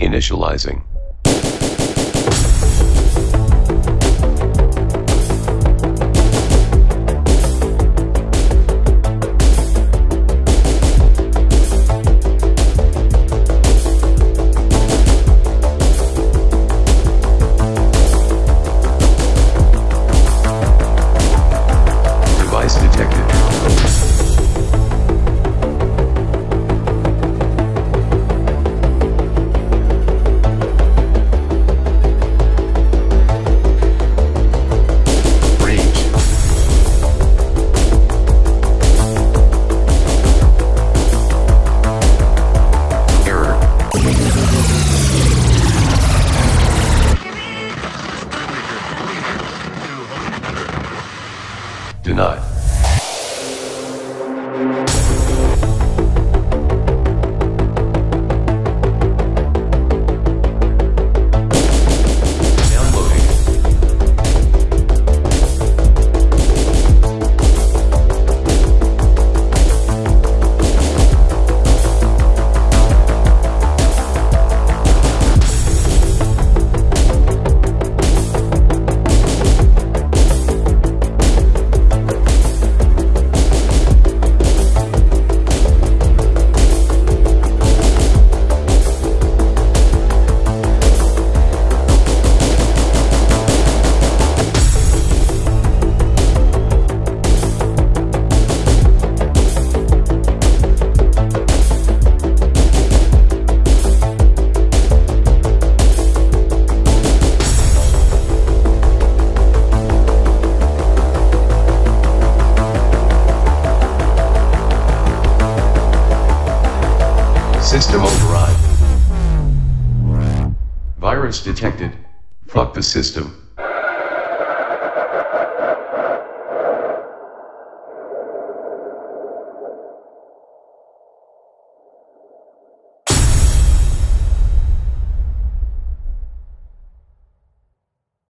Initializing. Denied. System override. Virus detected. Fuck the system.